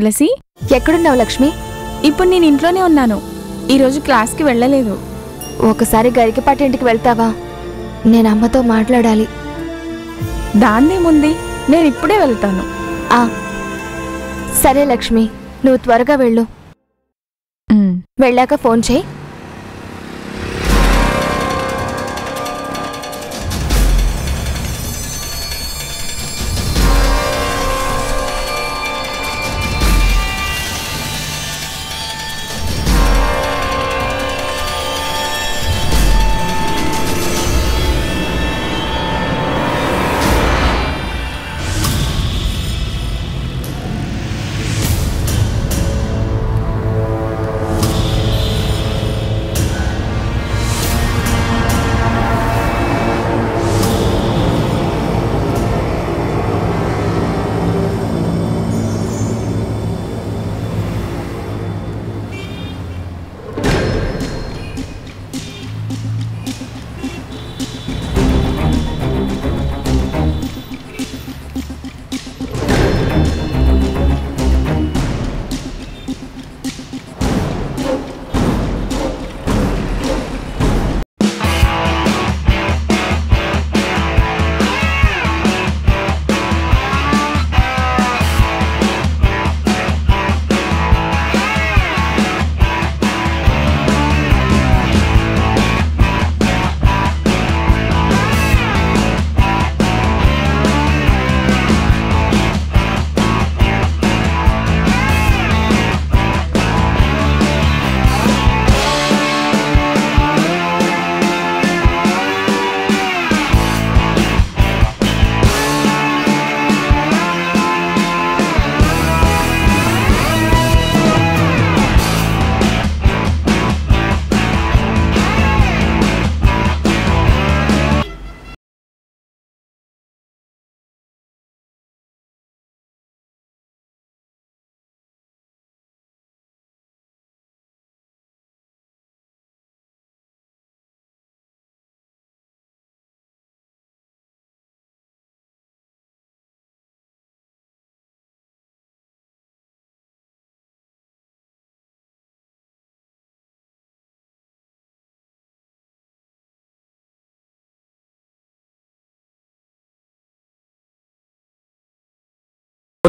తులసి ఎక్కడున్నావు లక్ష్మి? ఇప్పుడు నేను ఇంట్లోనే ఉన్నాను. ఈరోజు క్లాస్కి వెళ్ళలేదు. ఒకసారి గరికపాటి ఇంటికి వెళ్తావా? నేను అమ్మతో మాట్లాడాలి. దాన్నేముంది నేను ఇప్పుడే వెళ్తాను. ఆ. సరే లక్ష్మి నువ్వు త్వరగా వెళ్ళు. వెళ్ళాక ఫోన్ చేయి.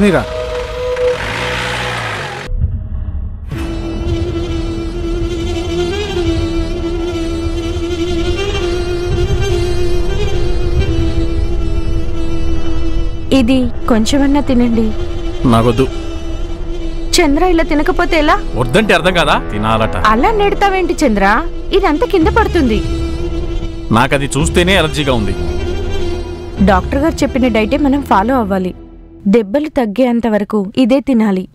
పోనీరా. ఇది కొంచెమన్నా తినండి. నాకొద్దు. చంద్ర ఇలా తినకపోతే ఎలా? వద్దంటే అర్థం కాదా? తినాలట. అలా నెడతావేంటి చంద్ర? ఇదంతా కింద పడుతుంది. నాకది చూస్తేనే ఎలర్జీగా ఉంది. డాక్టర్ గారు చెప్పిన డైటే మనం ఫాలో అవ్వాలి. దెబ్బలు తగ్గేంత వరకు ఇదే తినాలి.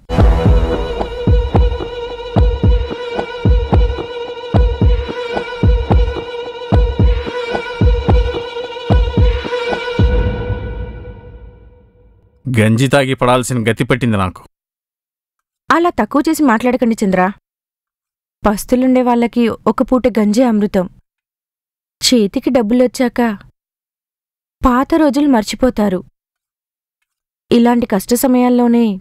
గంజి తాగి పడాల్సిన గతి పట్టింది నాకు. అలా తక్కువ చేసి మాట్లాడకండి చంద్ర. పస్తులుండే వాళ్ళకి ఒక పూట గంజి అమృతం. చేతికి డబ్బులొచ్చాక పాత రోజులు మర్చిపోతారు. ఇలాంటి కష్ట సమయాల్లోనే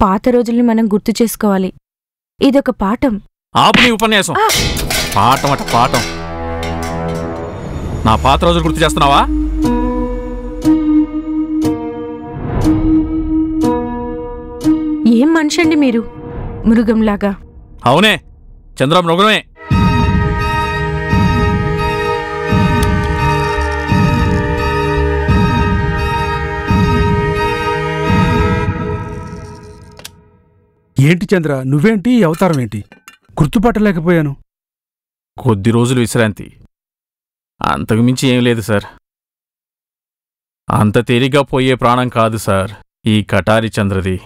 పాత రోజుల్ని మనం గుర్తు చేసుకోవాలి. ఇదొక పాఠం. ఆపు నీ ఉపన్యాసం! పాఠం అట పాఠం. నా పాత రోజులు గుర్తు చేస్తున్నావా? ఏం మనిషండి మీరు? మృగంలాగా. అవునే చంద్ర మృగమే. ఏంటి చంద్ర? నువ్వేంటి? ఈ అవతారం ఏంటి? గుర్తుపట్టలేకపోయాను. కొద్ది రోజులు విశ్రాంతి. అంతకు మించి ఏం లేదు సార్. అంత తేలిగ్గా పోయే ప్రాణం కాదు సార్ ఈ కటారి చంద్రది.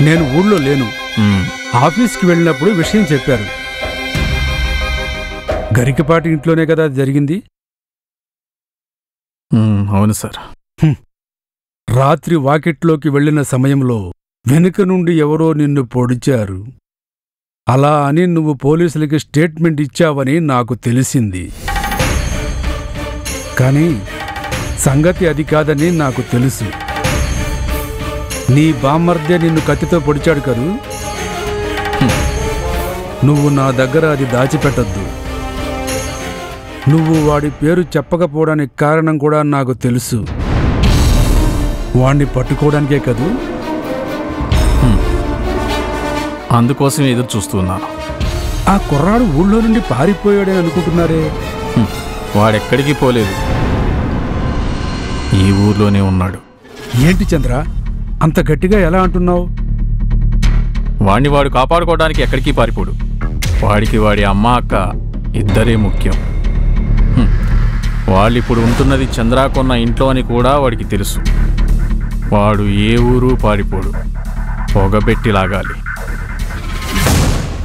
నేను ఊళ్ళో లేను. ఆఫీస్కి వెళ్ళినప్పుడు విషయం చెప్పారు. గరికపాటి ఇంట్లోనే కదా జరిగింది? అవును సార్. రాత్రి వాకిట్లోకి వెళ్ళిన సమయంలో వెనుక నుండి ఎవరో నిన్ను పొడిచారు. అలా అని నువ్వు పోలీసులకి స్టేట్మెంట్ ఇచ్చావని నాకు తెలిసింది. కానీ సంగతి అది కాదని నాకు తెలుసు. నీ బామ్మర్దే నిన్ను కత్తితో పొడిచాడు కదూ? నువ్వు నా దగ్గర అది దాచిపెట్టద్దు. నువ్వు వాడి పేరు చెప్పకపోవడానికి కారణం కూడా నాకు తెలుసు. వాణ్ణి పట్టుకోవడానికే కదూ? అందుకోసం ఎదురు చూస్తున్నాను ఆ కుర్రాడు ఊళ్ళో నుండి పారిపోయాడని అనుకుంటున్నారే. వాడెక్కడికి పోలేదు. ఈ ఊర్లోనే ఉన్నాడు. ఏంటి చంద్ర? అంత గట్టిగా ఎలా అంటున్నావు? వాణ్ణి వాడు కాపాడుకోవడానికి ఎక్కడికి పారిపోడు. వాడికి వాడి అమ్మ అక్క ఇద్దరే ముఖ్యం. వాళ్ళు ఇప్పుడు ఉంటున్నది చంద్రాకొన్న ఇంట్లో అని కూడా వాడికి తెలుసు. వాడు ఏ ఊరు పారిపోడు. పొగబెట్టి లాగాలి.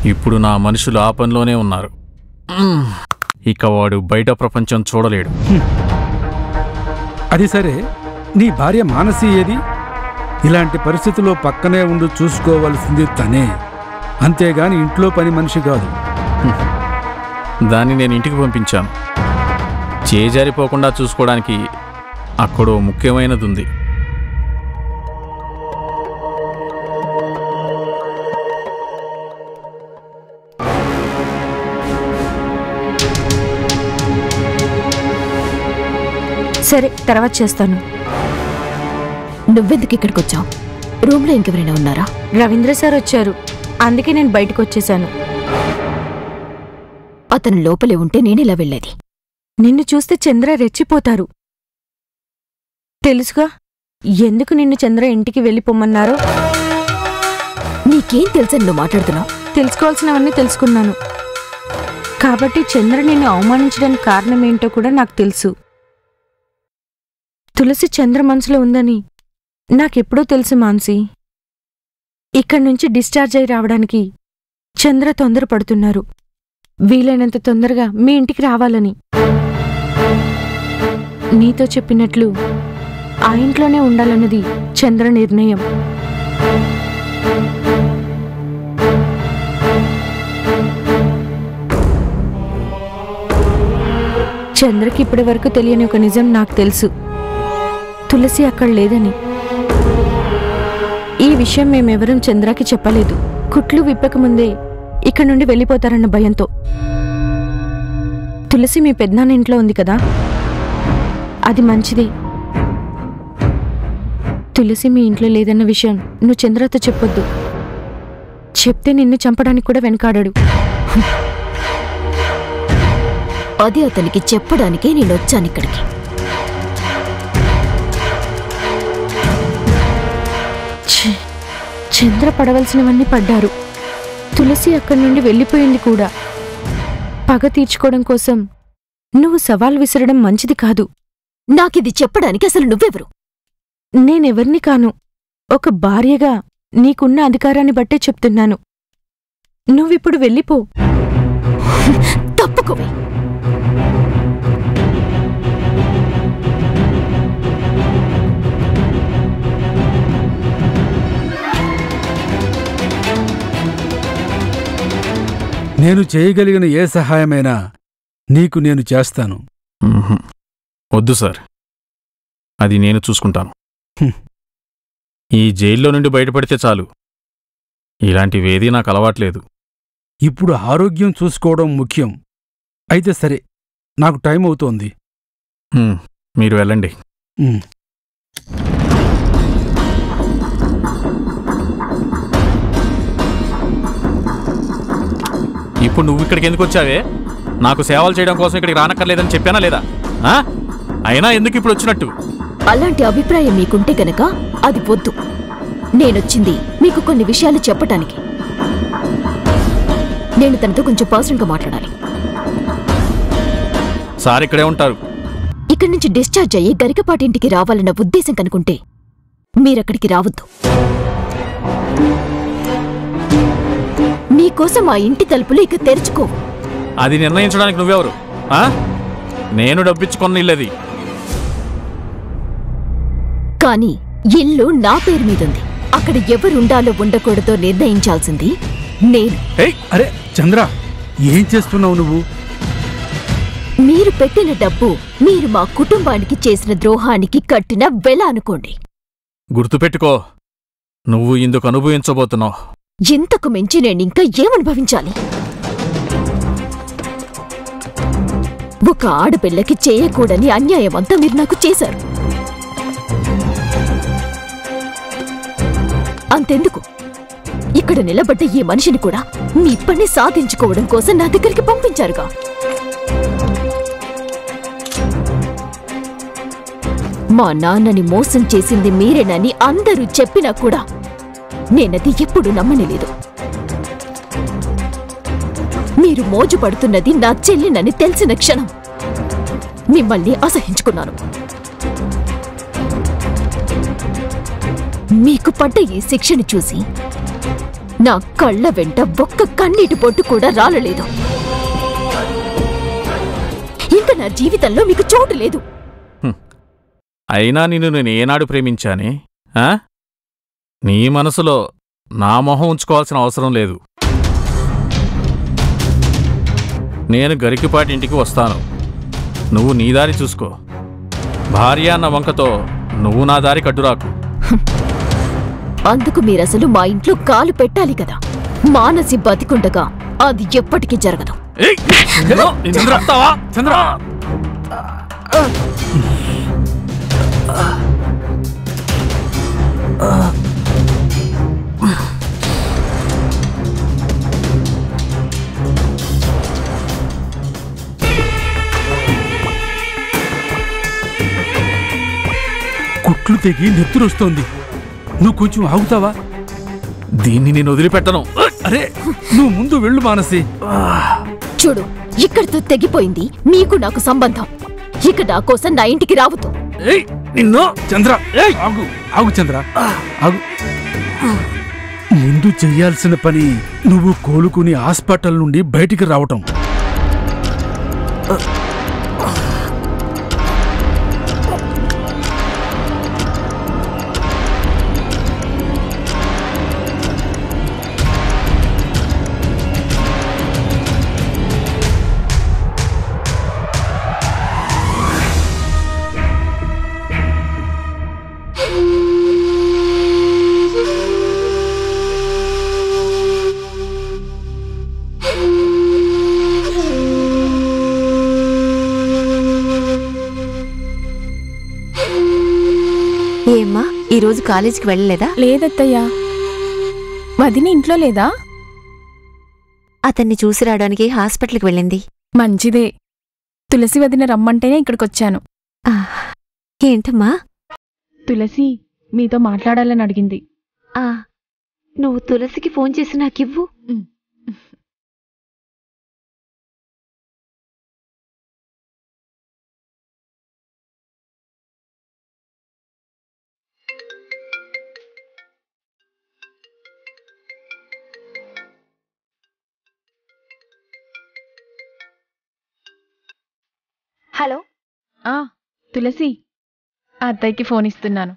ఇప్పుడు నా మనుషులు ఆ పనిలోనే ఉన్నారు. ఇక వాడు బయట ప్రపంచం చూడలేడు. అది సరే. నీ భార్య మానసి ఏది? ఇలాంటి పరిస్థితుల్లో పక్కనే ఉండి చూసుకోవాల్సింది తనే. అంతేగాని ఇంట్లో పని మనిషి కాదు. దాన్ని నేను ఇంటికి పంపించాను. చేజారిపోకుండా చూసుకోవడానికి అక్కడో ముఖ్యమైనది ఉంది సరే తర్వాత చేస్తాను. నువ్వెందుకు ఇక్కడికి వచ్చావు రూమ్లో ఇంకెవరైనా ఉన్నారా? రవీంద్ర సార్ వచ్చారు. అందుకే నేను బయటకు వచ్చేసాను అతను లోపలే ఉంటే నేనిలా వెళ్ళేది? నిన్ను చూస్తే చంద్ర రెచ్చిపోతారు. తెలుసుగా? ఎందుకు నిన్ను చంద్ర ఇంటికి వెళ్ళిపోమన్నారో? నీకేం తెలుసని నువ్వు మాట్లాడుతున్నావు? తెలుసుకోవాల్సినవన్నీ తెలుసుకున్నాను. కాబట్టి చంద్ర నిన్ను అవమానించడానికి కారణం ఏంటో కూడా నాకు తెలుసు. తులసి చంద్ర మనసులో ఉందని నాకెప్పుడో తెలుసు మాన్సి. ఇక్కడి నుంచి డిశ్చార్జ్ అయి రావడానికి చంద్ర తొందరపడుతున్నారు. వీలైనంత తొందరగా మీ ఇంటికి రావాలని. నీతో చెప్పినట్లు ఆ ఇంట్లోనే ఉండాలన్నది చంద్ర నిర్ణయం. చంద్రకి ఇప్పటి వరకు తెలియని ఒక నిజం నాకు తెలుసు. తులసి అక్కడ లేదని. ఈ విషయం మేమెవరం చంద్రకి చెప్పలేదు. కుట్లు విప్పకముందే ఇక్కడ నుండి వెళ్ళిపోతారన్న భయంతో. తులసి మీ పెద్దనాన్న ఇంట్లో ఉంది కదా? అది మంచిది. తులసి మీ ఇంట్లో లేదన్న విషయం నువ్వు చంద్రతో చెప్పొద్దు. చెప్తే నిన్ను చంపడానికి కూడా వెనకాడాడు. అది అతనికి చెప్పడానికే నేను వచ్చాను ఇక్కడికి. చంద్ర పడవలసినవన్నీ పడ్డారు. తులసి అక్కడి నుండి వెళ్ళిపోయింది కూడా. పగ తీర్చుకోవడం కోసం నువ్వు సవాల్ విసరడం మంచిది కాదు. నాకిది చెప్పడానికి అసలు నువ్వెవరు? నేనెవర్ని కాను. ఒక భార్యగా నీకున్న అధికారాన్ని బట్టే చెప్తున్నాను. నువ్విప్పుడు వెళ్ళిపో. తప్పుకోవే. నేను చేయగలిగిన ఏ సహాయమైనా నీకు నేను చేస్తాను. వద్దు సార్. అది నేను చూసుకుంటాను. ఈ జైల్లో నుండి బయటపడితే చాలు. ఇలాంటివేదీ నాకు అలవాట్లేదు. ఇప్పుడు ఆరోగ్యం చూసుకోవడం ముఖ్యం. అయితే సరే నాకు టైం అవుతోంది. మీరు వెళ్ళండి. ఇప్పుడు నువ్వు ఇక్కడికి ఎందుకు వచ్చావే? నాకు సేవలు చేయడం కోసం ఇక్కడికి రానక్కర్లేదని చెప్పానా లేదా? ఆ? అయినా ఎందుకు ఇప్పుడు వచ్చినట్టు? అలాంటి అభిప్రాయం మీకుంటే గనక అది వద్దు. నేనొచ్చింది మీకు కొన్ని విషయాలు చెప్పటానికి. నేను తనతో కొంచెం పర్సనల్గా మాట్లాడాలి. సార్ ఇక్కడే ఉంటారు. ఇక్కడి నుంచి డిశ్చార్జ్ అయ్యి గరికపాటి ఇంటికి రావాలన్న ఉద్దేశం కనుకుంటే మీరక్కడికి రావద్దు. మీకోసం ఆ ఇంటి తలుపులు ఇక తెరుచుకోవు అది నిర్ణయించడానికి నువ్వెవరు? ఆ? నేను డబ్బిచ్చుకున్న ఇల్లది. కానీ ఇల్లు నా పేరు మీదుంది. అక్కడ ఎవరుండాలో ఉండకూడదో నిర్ణయించాల్సింది నేను. అరే చంద్ర ఏం చేస్తున్నావు నువ్వు? మీరు పెట్టిన డబ్బు మీరు మా కుటుంబానికి చేసిన ద్రోహానికి కట్టిన వెల అనుకోండి. గుర్తుపెట్టుకో నువ్వు ఇందుకు అనుభవించబోతున్నావు. ఇంతకు మించి నేనింకా ఏమనుభవించాలి? ఒక ఆడపిల్లకి చేయకూడని అన్యాయమంతా మీరు నాకు చేశారు. అంతెందుకు? ఇక్కడ నిలబడ్డ ఈ మనిషిని కూడా మీ పని సాధించుకోవడం కోసం నా దగ్గరికి పంపించారుగా. మా నాన్నని మోసం చేసింది మీరేనని అందరూ చెప్పినా కూడా నేనది ఎప్పుడు నమ్మనిలేదు మీరు మోజుపడుతున్నది నా చెల్లినని తెలిసిన క్షణం మిమ్మల్ని అసహించుకున్నాను. మీకు పడ్డ ఈ శిక్షను చూసి నా కళ్ళ వెంట ఒక్క కన్నీటి పొట్టు కూడా రాలలేదు. ఇంకా నా జీవితంలో మీకు చోటు లేదు. అయినా నిన్ను నేను ఏనాడు ప్రేమించానే? నీ మనసులో నా మొహం ఉంచుకోవాల్సిన అవసరం లేదు. నేను గరికిపాటి ఇంటికి వస్తాను. నువ్వు నీ దారి చూసుకో. భార్య అన్న వంకతో నువ్వు నా దారి కట్టురాకు. అందుకు మీరసలు మా ఇంట్లో కాలు పెట్టాలి కదా. మానసి బతికుండగా అది ఎప్పటికీ జరగదు? చంద్ర! కుట్లు తెగి నెత్తురొస్తోంది. నువ్వు కొంచెం ఆగుతావా? దీన్ని నేను వదిలిపెట్టను. అరే నువ్వు ముందు వెళ్ళు మానసి. చూడు ఇక్కడితో తెగిపోయింది. మీకు నాకు సంబంధం. ఇక నా కోసం నా ఇంటికి రావద్దు. ఏయ్! నిన్ను? చంద్ర ఆగు ఆగు చంద్ర ఆగు. ముందు చెయ్యాల్సిన పని నువ్వు కోలుకుని హాస్పిటల్ నుండి బయటికి రావటం. ఏమ్మా ఈరోజు కాలేజీకి వెళ్ళలేదా? లేదత్తయ్యా. వదిన ఇంట్లో లేదా? అతన్ని చూసి రావడానికి హాస్పిటల్కి వెళ్ళింది. మంచిదే. తులసి వదిన రమ్మంటేనే ఇక్కడికొచ్చాను. ఆ, ఏంటమ్మా? తులసి మీతో మాట్లాడాలని అడిగింది. ఆ, నువ్వు తులసికి ఫోన్ చేసి నాకివ్వు. హలో. ఆ తులసి ఆ అత్తయ్యకి ఫోన్ ఇస్తున్నాను.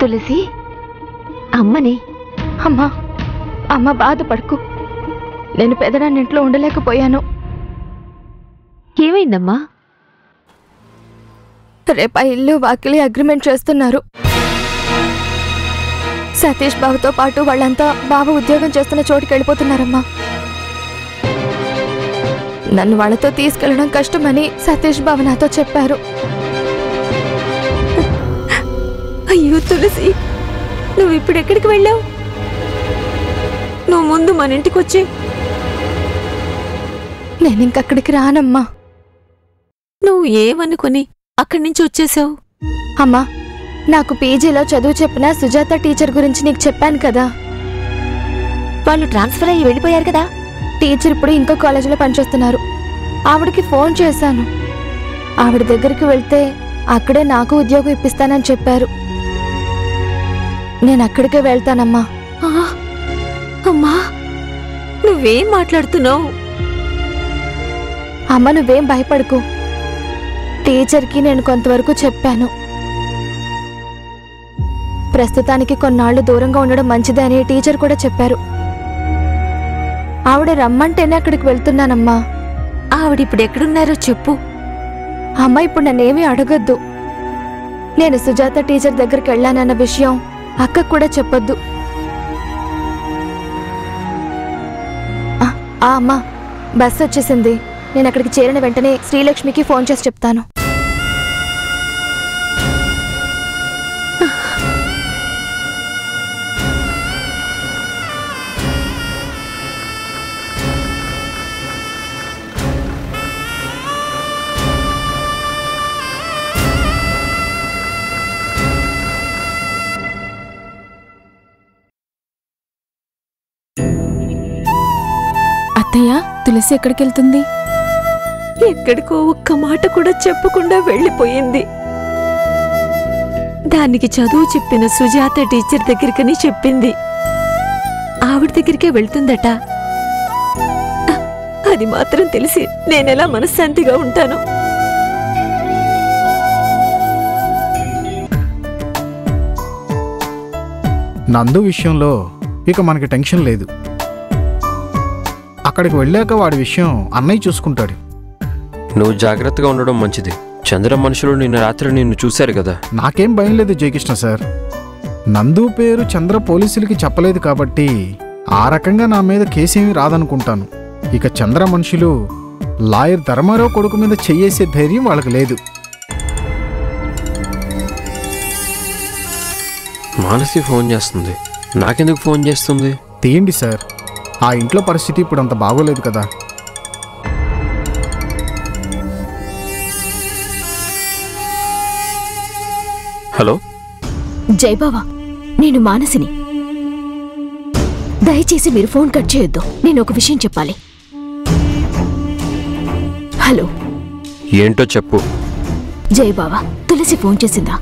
తులసి అమ్మని అమ్మా అమ్మ బాధపడకు. నేను పెదడాన్ని ఇంట్లో ఉండలేకపోయాను. ఏమైందమ్మా? రేపు ఆ ఇల్లు వాకిలి అగ్రిమెంట్ చేస్తున్నారు. సతీష్ బాబుతో పాటు వాళ్ళంతా బాబు ఉద్యోగం చేస్తున్న చోటుకి వెళ్ళిపోతున్నారమ్మా. నన్ను వాళ్ళతో తీసుకెళ్ళడం కష్టమని సతీష్ బాబు నాతో చెప్పారు. అయ్యో తులసి నువ్వు ఇప్పుడు ఎక్కడికి వెళ్ళావు? నువ్వు ముందు మన ఇంటికి వచ్చి. నేను ఇంకక్కడికి రానమ్మా. నువ్వు ఏమనుకొని అక్కడి నుంచి వచ్చేసావు? అమ్మా నాకు పీజీలో చదువు చెప్పిన సుజాత టీచర్ గురించి నీకు చెప్పాను కదా. వాళ్ళు ట్రాన్స్ఫర్ అయ్యి వెళ్ళిపోయారు కదా. టీచర్ ఇప్పుడు ఇంకో కాలేజీలో పనిచేస్తున్నారు. ఆవిడకి ఫోన్ చేశాను. ఆవిడ దగ్గరికి వెళ్తే అక్కడే నాకు ఉద్యోగం ఇప్పిస్తానని చెప్పారు. నేను అక్కడికే వెళ్తానమ్మా. అమ్మా నువ్వేం మాట్లాడుతున్నావు? అమ్మ నువ్వేం భయపడకు. టీచర్కి నేను కొంతవరకు చెప్పాను. ప్రస్తుతానికి కొన్నాళ్ళు దూరంగా ఉండడం మంచిదే అని టీచర్ కూడా చెప్పారు. ఆవిడ రమ్మంటేనే అక్కడికి వెళ్తున్నానమ్మా. ఆవిడిప్పుడు ఎక్కడున్నారో చెప్పు. అమ్మ ఇప్పుడు నన్నేమీ అడగొద్దు. నేను సుజాత టీచర్ దగ్గరికి వెళ్ళానన్న విషయం అక్కకు కూడా చెప్పొద్దు. ఆ, ఆ అమ్మా బస్ వచ్చేసింది. నేను అక్కడికి చేరిన వెంటనే శ్రీలక్ష్మికి ఫోన్ చేసి చెప్తాను. తులసి ఎక్కడికెళ్తుంది? ఎక్కడికో ఒక్క మాట కూడా చెప్పకుండా వెళ్ళిపోయింది. దానికి చదువు చెప్పిన సుజాత టీచర్ దగ్గరికని చెప్పింది. ఆవిడ దగ్గరికే వెళ్తుందట. అది మాత్రం తెలిసి నేనెలా మనశ్శాంతిగా ఉంటాను? నందు విషయంలో ఇక మనకి టెన్షన్ లేదు. అక్కడికి వెళ్ళాక వాడి విషయం అన్నయ్య చూసుకుంటాడు. నువ్వు జాగ్రత్తగా ఉండడం మంచిది. చంద్ర మనుషులు నిన్న రాత్రి నిన్ను చూశారు కదా? నాకేం భయం లేదు జయకృష్ణ సార్. నందు పేరు చంద్ర పోలీసులకి చెప్పలేదు కాబట్టి ఆ రకంగా నా మీద కేసేమీ రాదనుకుంటాను. ఇక చంద్ర మనుషులు లాయర్ ధర్మారావు కొడుకు మీద చెయ్యేసే ధైర్యం వాళ్ళకి లేదు. మానసి ఫోన్ చేస్తుంది. నాకెందుకు ఫోన్ చేస్తుంది? తీయండి సార్. ఆ ఇంట్లో పరిస్థితి ఇప్పుడు అంత బాగోలేదు కదా. హలో? జయబావా నేను మానసిని. దయచేసి మీరు ఫోన్ కట్ చేయొద్దు నేను ఒక విషయం చెప్పాలి. హలో. ఏంటో చెప్పు. జయబావా తులసి ఫోన్ చేసిందా?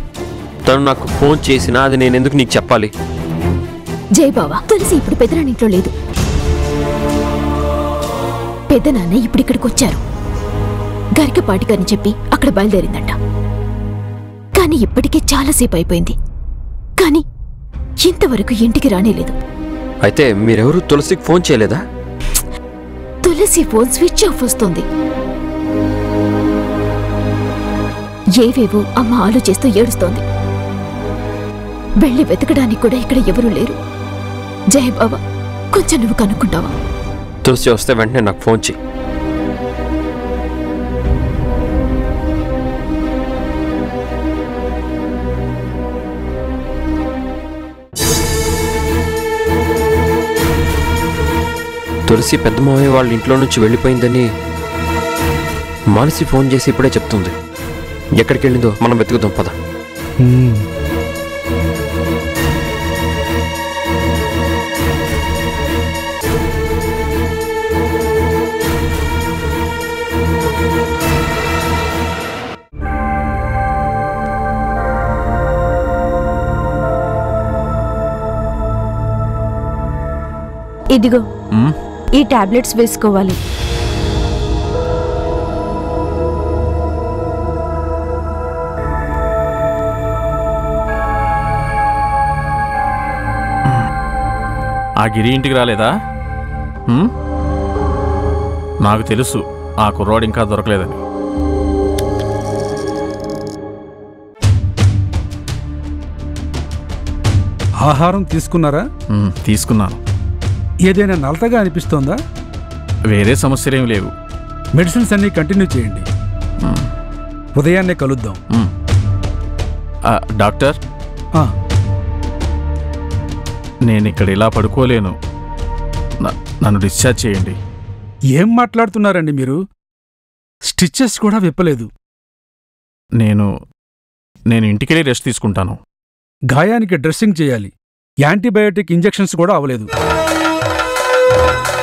తను నాకు ఫోన్ చేసినా అది నేను ఎందుకు నీకు చెప్పాలి? జయబావా తులసి ఇప్పుడు పెదనాన్నింట్లో లేదు. పెద్దనాన్న ఇప్పుడు ఇక్కడికి వచ్చారు. గరికపాటికని చెప్పి అక్కడ బయలుదేరిందంట. కానీ ఇప్పటికే చాలాసేపు అయిపోయింది. కానీ ఇంతవరకు ఇంటికి రానేలేదు. అయితే మీరెవరు తులసికి ఫోన్ చేయలేదా? తులసి ఫోన్ స్విచ్ ఆఫ్ వస్తుంది. ఏవేవో అమ్మ ఆలోచిస్తూ ఏడుస్తోంది. వెళ్ళి వెతకడానికి కూడా ఇక్కడ ఎవరూ లేరు. జయబాబా కొంచెం నువ్వు కనుక్కుంటావా? తులసి వస్తే వెంటనే నాకు ఫోన్ చేయి తులసి పెద్ద మామయ్య వాళ్ళ ఇంట్లో నుంచి వెళ్ళిపోయిందని మానసి ఫోన్ చేసి ఇప్పుడే చెప్తుంది. ఎక్కడికి వెళ్ళిందో మనం వెతుకుదాం పద. ఇదిగో. ఈ టాబ్లెట్స్ వేసుకోవాలి. ఆ గిరి ఇంటికి రాలేదా? నాకు తెలుసు ఆ కుర్రాడు ఇంకా దొరకలేదని. ఆహారం తీసుకున్నారా? తీసుకున్నాను. ఏదైనా నలతగా అనిపిస్తోందా? వేరే సమస్యలేం లేవు. మెడిసిన్స్ అన్నీ కంటిన్యూ చేయండి. ఉదయాన్నే కలుద్దాం. డాక్టర్? నేను ఇక్కడ ఇలా పడుకోలేను. నన్ను డిశ్చార్జ్ చేయండి. ఏం మాట్లాడుతున్నారండి మీరు? స్టిచ్చెస్ కూడా విప్పలేదు. నేను నేను ఇంటికెళ్ళి రెస్ట్ తీసుకుంటాను. గాయానికి డ్రెస్సింగ్ చేయాలి. యాంటీబయాటిక్ ఇంజెక్షన్స్ కూడా అవ్వలేదు. Woo!